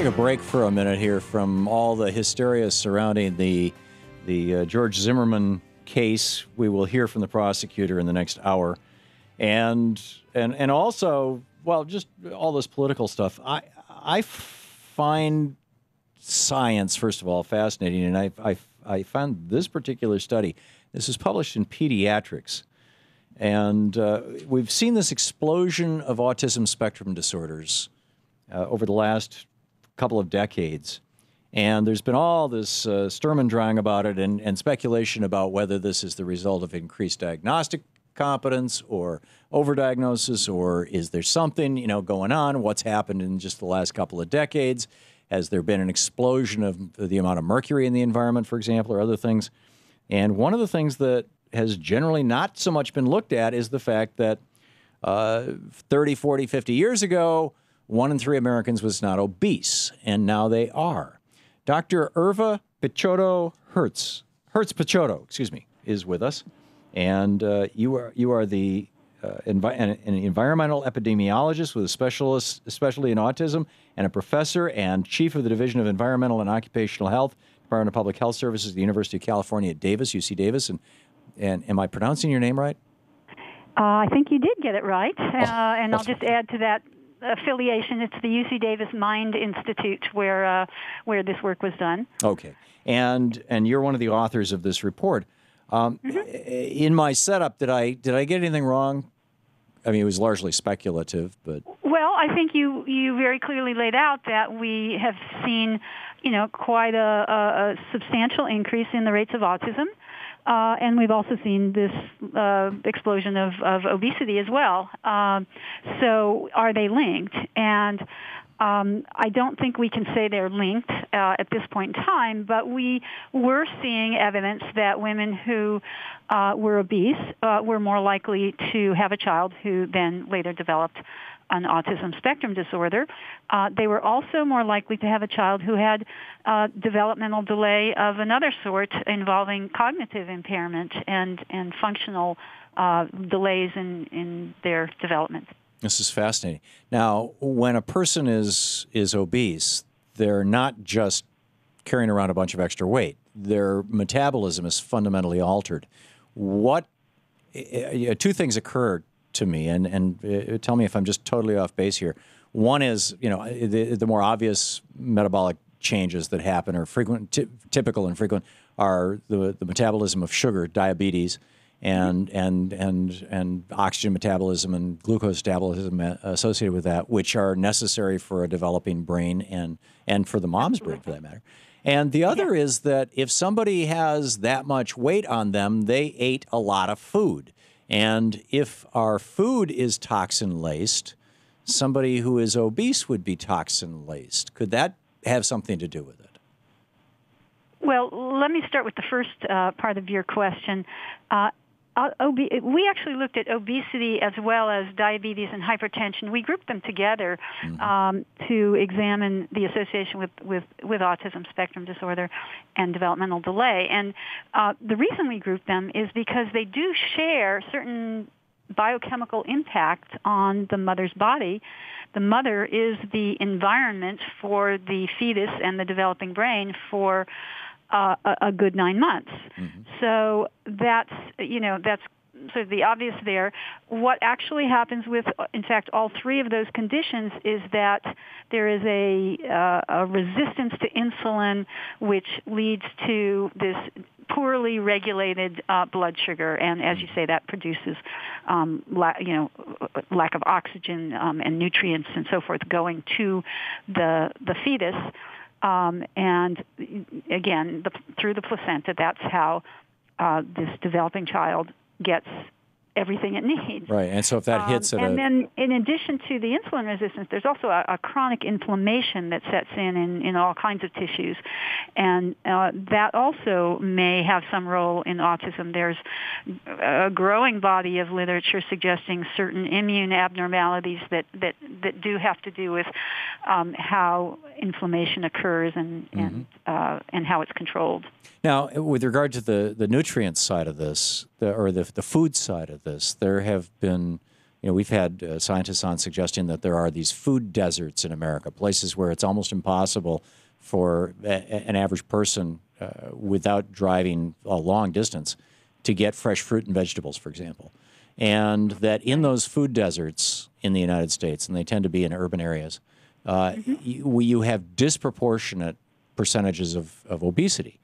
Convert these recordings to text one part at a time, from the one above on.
take a break for a minute here from all the hysteria surrounding the the uh, George Zimmerman case. We will hear from the prosecutor in the next hour, and and and also, well, just all this political stuff. I I find science first of all fascinating, and I I I found this particular study. This is published in Pediatrics. And uh, we've seen this explosion of autism spectrum disorders uh, over the last couple of decades. And there's been all this uh, Sturm und Drang about it and, and speculation about whether this is the result of increased diagnostic competence or overdiagnosis, or is there something you know going on? What's happened in just the last couple of decades? Has there been an explosion of the amount of mercury in the environment, for example, or other things? And one of the things that has generally not so much been looked at is the fact that uh, 30, 40, 50 years ago, one in three Americans was not obese, and now they are. Dr. Irva Picciotto Hertz, Hertz Picciotto, excuse me, is with us, and uh, you are you are the uh, envi- an, an, environmental epidemiologist with a specialist, especially in autism, and a professor and chief of the Division of Environmental and Occupational Health, Department of Public Health Services at the University of California at Davis, UC Davis, and and am I pronouncing your name right? Uh, I think you did get it right, uh, and I'll just add to that affiliation. It's the UC Davis Mind Institute where uh, where this work was done. Okay, and and you're one of the authors of this report. Um, mm-hmm. In my setup, did I did I get anything wrong? I mean, it was largely speculative, but well, I think you you very clearly laid out that we have seen, you know, quite a, a, a substantial increase in the rates of autism. Uh, and we've also seen this uh, explosion of, of, obesity as well. Um, so are they linked? And um, I don't think we can say they're linked uh, at this point in time, but we were seeing evidence that women who uh, were obese uh, were more likely to have a child who then later developed an autism spectrum disorder. Uh, they were also more likely to have a child who had uh, developmental delay of another sort involving cognitive impairment and, and functional uh, delays in, in their development. This is fascinating. Now, when a person is is obese, they're not just carrying around a bunch of extra weight. Their metabolism is fundamentally altered. What eh, eh, two things occur to me, and and uh, tell me if I'm just totally off base here. One is, you know, the, the more obvious metabolic changes that happen or frequent, typical and frequent, are the the metabolism of sugar, diabetes, and and and and oxygen metabolism and glucose metabolism associated with that, which are necessary for a developing brain and and for the mom's brain for that matter. And the other yeah. is that if somebody has that much weight on them, they ate a lot of food. And if our food is toxin laced, somebody who is obese would be toxin laced. Could that have something to do with it? Well, let me start with the first uh, part of your question. Uh, uh, ob- we actually looked at obesity as well as diabetes and hypertension. We grouped them together mm-hmm. um, to examine the association with, with, with autism spectrum disorder and developmental delay. And uh, the reason we grouped them is because they do share certain biochemical impact on the mother's body. The mother is the environment for the fetus and the developing brain for uh, a, a good nine months. Mm-hmm. So that's you know that's sort of the obvious there. What actually happens with, in fact, all three of those conditions is that there is a, uh, a resistance to insulin, which leads to this poorly regulated uh, blood sugar, and as you say, that produces, um, la- you know, lack of oxygen um, and nutrients and so forth going to the the fetus. Um, and again, the, through the placenta, that's how uh, this developing child gets everything it needs. Right, and so if that hits um, and a... then in addition to the insulin resistance, there's also a, a chronic inflammation that sets in, in in all kinds of tissues, and uh, that also may have some role in autism. There's a growing body of literature suggesting certain immune abnormalities that that that do have to do with um, how inflammation occurs and mm-hmm. and uh, and how it's controlled. Now, with regard to the the nutrient side of this, the, or the the food side of this, there have been you know, we've had uh, scientists on suggesting that there are these food deserts in America, places where it's almost impossible for a, an average person uh, without driving a long distance to get fresh fruit and vegetables, for example. And that in those food deserts in the United States, and they tend to be in urban areas, uh, mm-hmm. you, you have disproportionate percentages of, of obesity.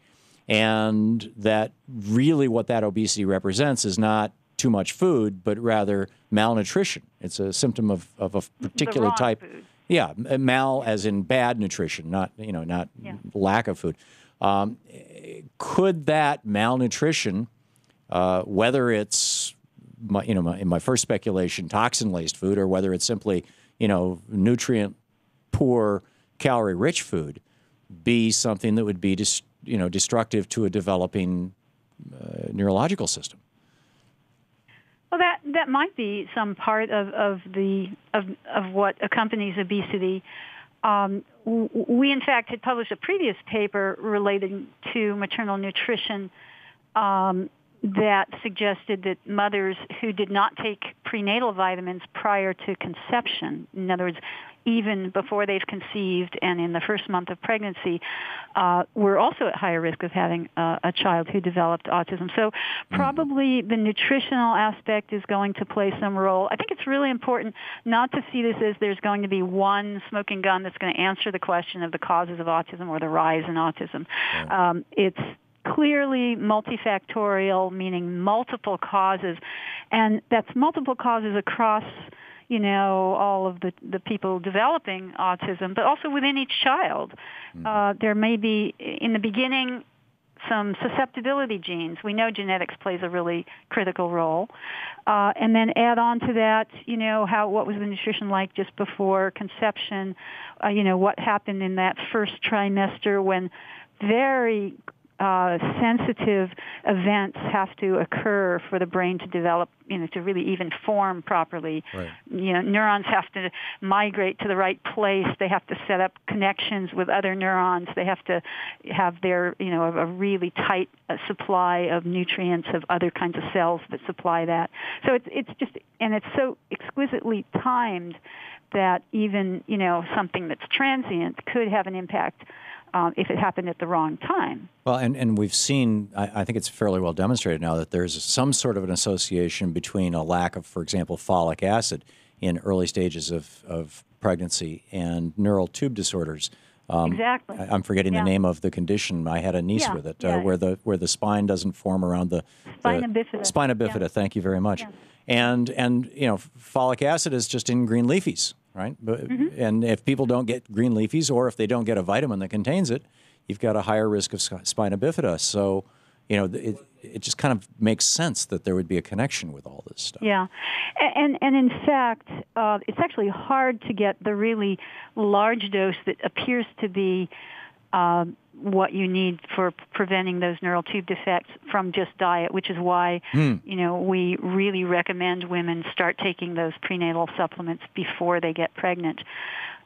And that really what that obesity represents is not too much food, but rather malnutrition. It's a symptom of, of a particular type. Food. Yeah, mal as in bad nutrition, not you know not yeah. lack of food. Um, could that malnutrition, uh, whether it's my, you know my, in my first speculation toxin laced food or whether it's simply you know nutrient poor calorie rich food, be something that would be dis, you know destructive to a developing uh, neurological system? Well, that that might be some part of, of the of of what accompanies obesity. Um, we, in fact, had published a previous paper relating to maternal nutrition um, that suggested that mothers who did not take prenatal vitamins prior to conception, in other words, even before they've conceived and in the first month of pregnancy, uh, were also at higher risk of having uh, a child who developed autism. So mm-hmm. probably the nutritional aspect is going to play some role. I think it's really important not to see this as there's going to be one smoking gun that's going to answer the question of the causes of autism or the rise in autism. Um, it's clearly multifactorial, meaning multiple causes, and that's multiple causes across you know, all of the, the people developing autism, but also within each child. Mm-hmm. Uh, there may be, in the beginning, some susceptibility genes. We know genetics plays a really critical role. Uh, and then add on to that, you know, how what was the nutrition like just before conception? Uh, you know, what happened in that first trimester when very uh, sensitive events have to occur for the brain to develop, you know, to really even form properly. Right. You know, neurons have to migrate to the right place. They have to set up connections with other neurons. They have to have their, you know, a really tight uh, supply of nutrients of other kinds of cells that supply that. So it's it's just and it's so exquisitely timed that even you know something that's transient could have an impact um, if it happened at the wrong time. Well, and, and we've seen, I, I, think it's fairly well demonstrated now that there's some sort of an association between a lack of, for example, folic acid in early stages of, of pregnancy and neural tube disorders. Um, exactly. I, am forgetting yeah. the name of the condition. I had a niece yeah, with it, uh, yeah. where the where the spine doesn't form around the spina bifida. Spina bifida. Thank you very much. And and you know, folic acid is just in green leafies right? Mm-hmm. And if people don't get green leafies or if they don't get a vitamin that contains it, you've got a higher risk of spina bifida. So, you know, it, it just kind of makes sense that there would be a connection with all this stuff. Yeah, and and in fact, uh, it's actually hard to get the really large dose that appears to be uh, what you need for preventing those neural tube defects from just diet, which is why mm. you know we really recommend women start taking those prenatal supplements before they get pregnant.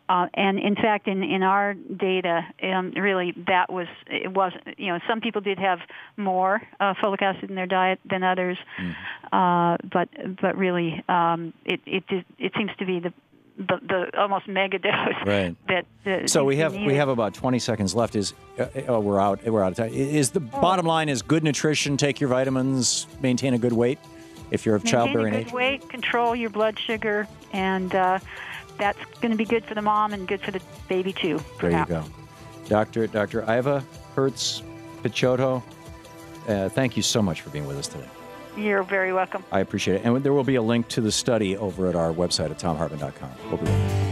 Uh, and in fact, in, in our data, um, really that was it was you know some people did have more uh, folic acid in their diet than others, mm. uh, but but really um, it it it seems to be the the, the almost mega dose right. that, that so we have needed. we have about 20 seconds left is uh, oh, we're out we're out of time is the oh. bottom line is good nutrition take your vitamins maintain a good weight if you're of maintain childbearing a good age weight control your blood sugar and uh, that's going to be good for the mom and good for the baby too there you go dr dr Irva hertz Picciotto, uh, thank you so much for being with us today you're very welcome. I appreciate it. And there will be a link to the study over at our website at thomhartmann.com. We'll be right